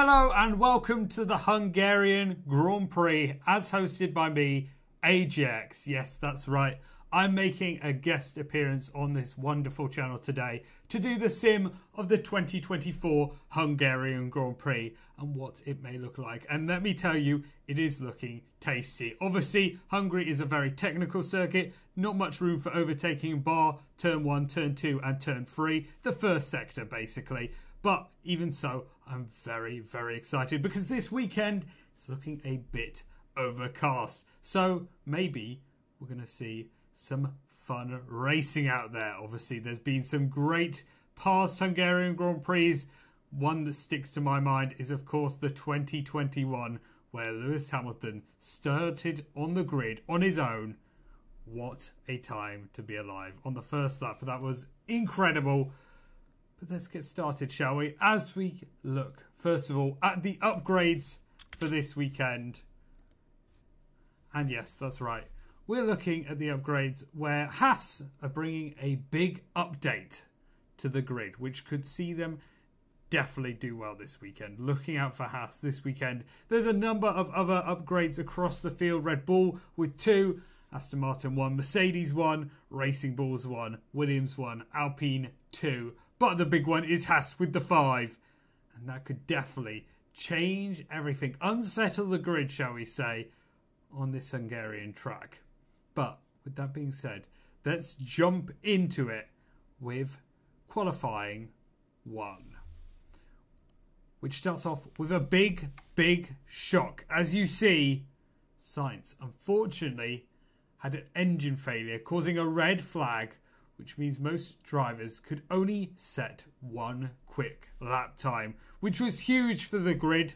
Hello and welcome to the Hungarian Grand Prix as hosted by me, Ajax. Yes, that's right. I'm making a guest appearance on this wonderful channel today to do the sim of the 2024 Hungarian Grand Prix and what it may look like. And let me tell you, it is looking tasty. Obviously, Hungary is a very technical circuit, not much room for overtaking bar turn 1, turn 2 and turn 3, the first sector basically. But even so, I'm very, very excited because this weekend is looking a bit overcast. So maybe we're going to see some fun racing out there. Obviously, there's been some great past Hungarian Grand Prix. One that sticks to my mind is, of course, the 2021, where Lewis Hamilton started on the grid on his own. What a time to be alive on the first lap. That was incredible. But let's get started, shall we? As we look, first of all, at the upgrades for this weekend. And yes, that's right. We're looking at the upgrades where Haas are bringing a big update to the grid, which could see them definitely do well this weekend. Looking out for Haas this weekend. There's a number of other upgrades across the field. Red Bull with two, Aston Martin one, Mercedes one, Racing Bulls one, Williams one, Alpine two. But the big one is Haas with the five. And that could definitely change everything, unsettle the grid, shall we say, on this Hungarian track. But with that being said, let's jump into it with qualifying one. Which starts off with a big, big shock. As you see, Sainz unfortunately had an engine failure, causing a red flag which means most drivers could only set one quick lap time, which was huge for the grid.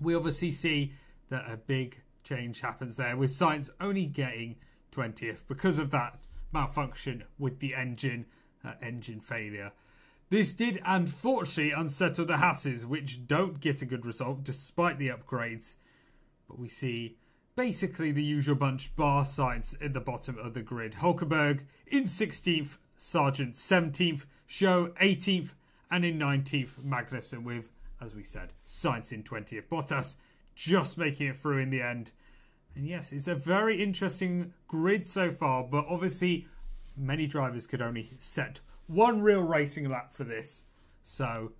We obviously see that a big change happens there, with Sainz only getting 20th because of that malfunction with the engine, uh, engine failure. This did unfortunately unsettle the Hasses, which don't get a good result despite the upgrades. But we see basically the usual bunch bar Sainz at the bottom of the grid. Hulkenberg in 16th, Sargent 17th, Zhou 18th, and in 19th, Magnussen with, as we said, Sainz in 20th. Bottas just making it through in the end. And yes, it's a very interesting grid so far, but obviously many drivers could only set one real racing lap for this. So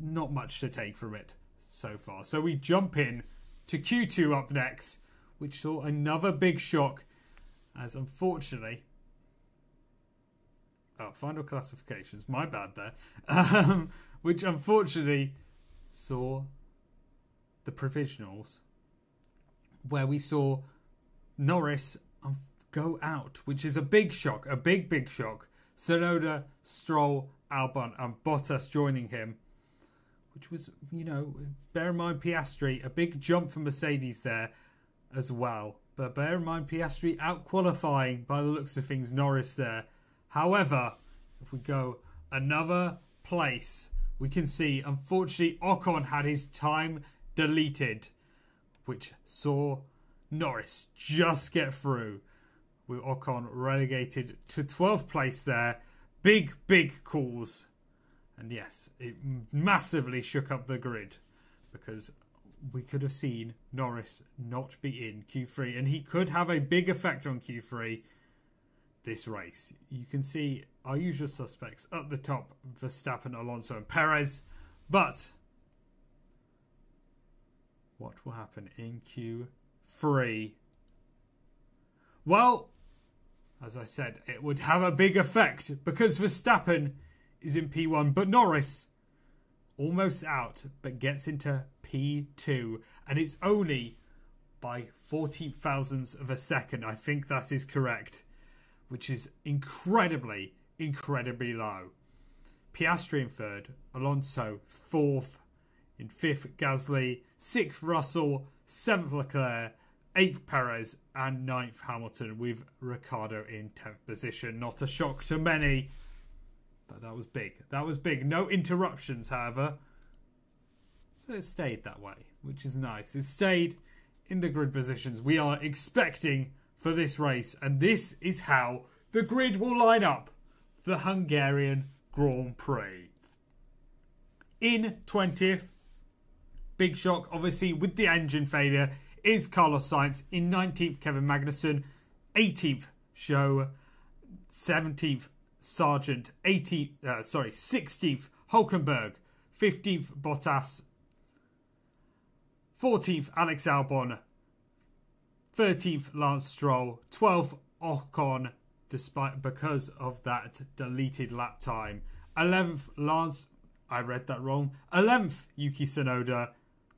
not much to take from it so far. So we jump in to Q2 up next, which saw another big shock as unfortunately. Oh, final classifications. My bad there. Um, which unfortunately saw the provisionals where we saw Norris go out, which is a big shock, a big, big shock. Tsunoda, Stroll, Albon, and Bottas joining him which was, you know, bear in mind Piastri, a big jump for Mercedes there as well. But bear in mind Piastri out qualifying by the looks of things Norris there. However, if we go another place, we can see unfortunately Ocon had his time deleted, which saw Norris just get through with Ocon relegated to 12th place there. Big, big calls and yes, it massively shook up the grid because we could have seen Norris not be in Q3, and he could have a big effect on Q3 this race. You can see our usual suspects at the top Verstappen, Alonso, and Perez. But what will happen in Q3? Well, as I said, it would have a big effect because Verstappen is in P1, but Norris almost out, but gets into P2, and it's only by 40 thousandths of a second. I think that is correct, which is incredibly, incredibly low. Piastri in third, Alonso fourth, in fifth Gasly, sixth Russell, seventh Leclerc, eighth Perez, and ninth Hamilton, with Ricciardo in tenth position. Not a shock to many but that was big. That was big. No interruptions, however. So it stayed that way, which is nice. It stayed in the grid positions we are expecting for this race. And this is how the grid will line up the Hungarian Grand Prix. In 20th, big shock, obviously, with the engine failure, is Carlos Sainz. In 19th, Kevin Magnussen. 18th, Zhou. 17th, Sargent. 18th, uh, sorry, 16th, Hulkenberg. 15th, Bottas. 14th, Alex Albon. 13th, Lance Stroll. 12th, Ocon, despite because of that deleted lap time. 11th, Lance. I read that wrong. 11th, Yuki Tsunoda.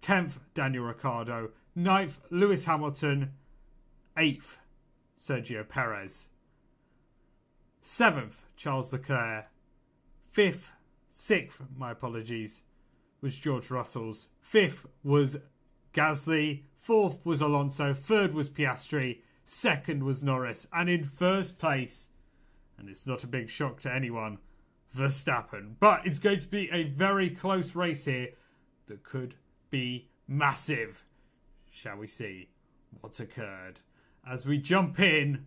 10th, Daniel Ricciardo. 9th, Lewis Hamilton. 8th, Sergio Perez. 7th, Charles Leclerc. 5th, 6th, my apologies, was George Russell's. 5th was Gasly. 4th was Alonso. 3rd was Piastri. 2nd was Norris. And in first place, and it's not a big shock to anyone, Verstappen. But it's going to be a very close race here that could be massive. Shall we see what's occurred as we jump in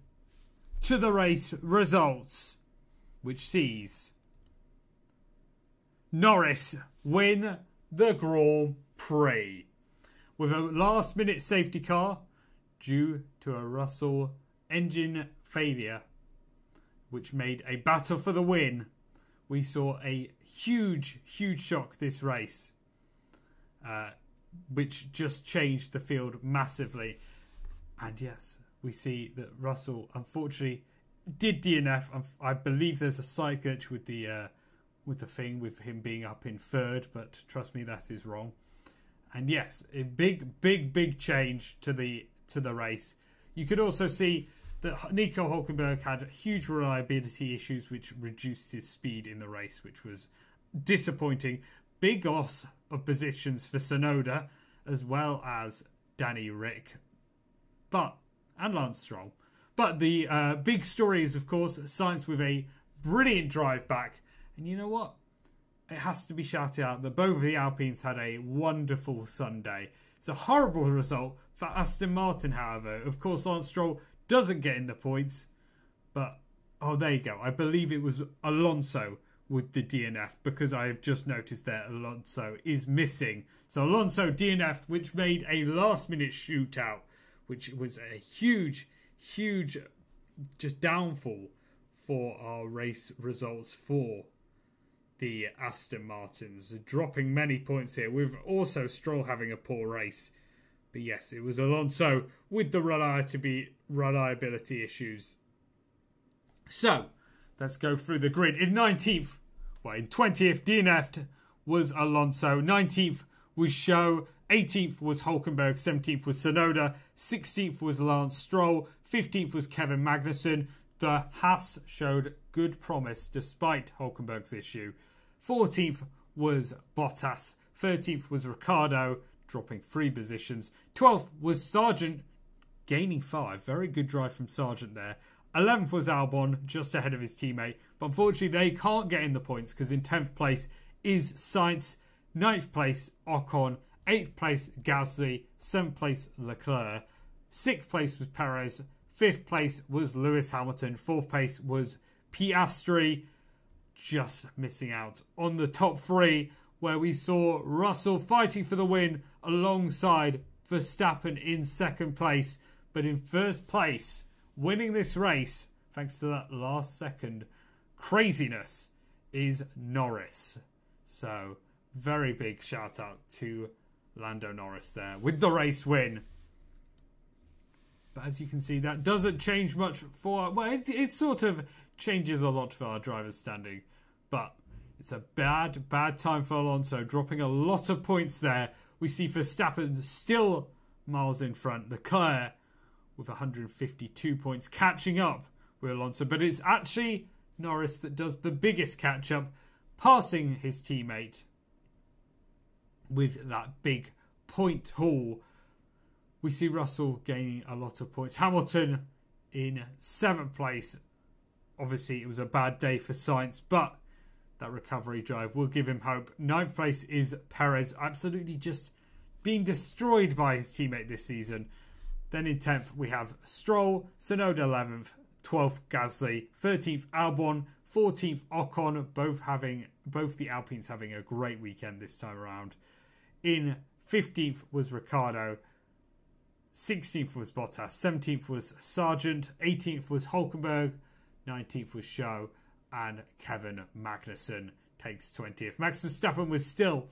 to the race results, which sees Norris win the Grand Prix with a last minute safety car due to a Russell engine failure, which made a battle for the win. We saw a huge, huge shock this race, uh, which just changed the field massively. And yes, we see that Russell unfortunately did DNF. I believe there's a side glitch with the uh, with the thing with him being up in third, but trust me, that is wrong. And yes, a big, big, big change to the to the race. You could also see that Nico Hulkenberg had huge reliability issues, which reduced his speed in the race, which was disappointing. Big loss of positions for Tsunoda, as well as Danny Rick, but and Lance Stroll. But the uh, big story is, of course, Sainz with a brilliant drive back. And you know what? It has to be shouted out that both of the Alpines had a wonderful Sunday. It's a horrible result for Aston Martin, however. Of course, Lance Stroll doesn't get in the points. But, oh, there you go. I believe it was Alonso with the DNF because I have just noticed that Alonso is missing. So Alonso DNF, which made a last minute shootout, which was a huge, huge just downfall for our race results for the Aston Martins, dropping many points here, with also Stroll having a poor race. But yes, it was Alonso with the reliability, issues. So, let's go through the grid. In 19th, well, in 20th, DNF'd was Alonso. 19th was Zhou. 18th was Hulkenberg. 17th was Tsunoda, 16th was Lance Stroll. 15th was Kevin Magnussen. The Haas showed good promise despite Hulkenberg's issue. 14th was Bottas. 13th was Ricciardo, dropping three positions. 12th was Sargent, gaining five. Very good drive from Sargent there. 11th was Albon, just ahead of his teammate. But unfortunately, they can't get in the points because in 10th place is Sainz. 9th place, Ocon. 8th place, Gasly. 7th place, Leclerc. 6th place was Perez. 5th place was Lewis Hamilton. 4th place was Piastri just missing out on the top three, where we saw Russell fighting for the win alongside Verstappen in second place. But in first place, winning this race, thanks to that last second craziness, is Norris. So, very big shout out to Lando Norris there with the race win. But as you can see, that doesn't change much for. Well, it, it sort of changes a lot for our drivers standing. But it's a bad, bad time for Alonso, dropping a lot of points there. We see Verstappen still miles in front. the Leclerc with 152 points, catching up with Alonso. But it's actually Norris that does the biggest catch up, passing his teammate with that big point haul. We see Russell gaining a lot of points. Hamilton in seventh place. Obviously, it was a bad day for Sainz, but that recovery drive will give him hope. Ninth place is Perez, absolutely just being destroyed by his teammate this season. Then in 10th, we have Stroll, Tsunoda 11th, 12th, Gasly, 13th, Albon, 14th, Ocon, both having both the Alpines having a great weekend this time around. In 15th was Ricciardo. 16th was Bottas, 17th was Sargent, 18th was Hulkenberg, 19th was Zhou, and Kevin Magnussen takes 20th. Max Verstappen was still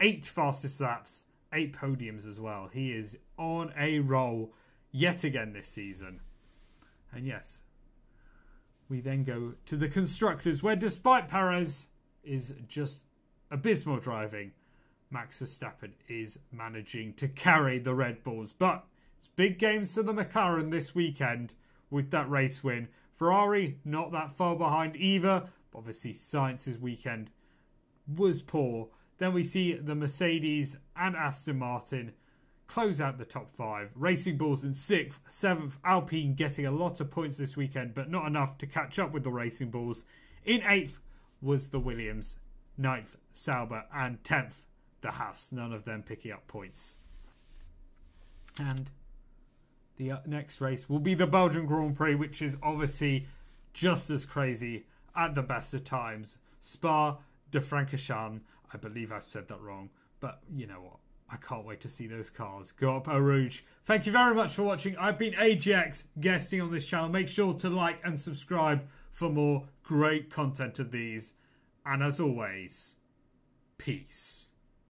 eight fastest laps, eight podiums as well. He is on a roll yet again this season. And yes, we then go to the constructors, where despite Perez is just abysmal driving, Max Verstappen is managing to carry the Red Bulls. But it's big games for the McLaren this weekend with that race win. Ferrari not that far behind either. But obviously, Sainz's weekend was poor. Then we see the Mercedes and Aston Martin close out the top five. Racing Bulls in sixth, seventh. Alpine getting a lot of points this weekend, but not enough to catch up with the Racing Bulls. In eighth was the Williams, ninth Sauber, and tenth the Haas. None of them picking up points. And the uh, next race will be the Belgian Grand Prix, which is obviously just as crazy at the best of times. Spa de Francorchamps. I believe I said that wrong, but you know what? I can't wait to see those cars go up Eau Rouge. Thank you very much for watching. I've been AJX guesting on this channel. Make sure to like and subscribe for more great content of these. And as always, peace.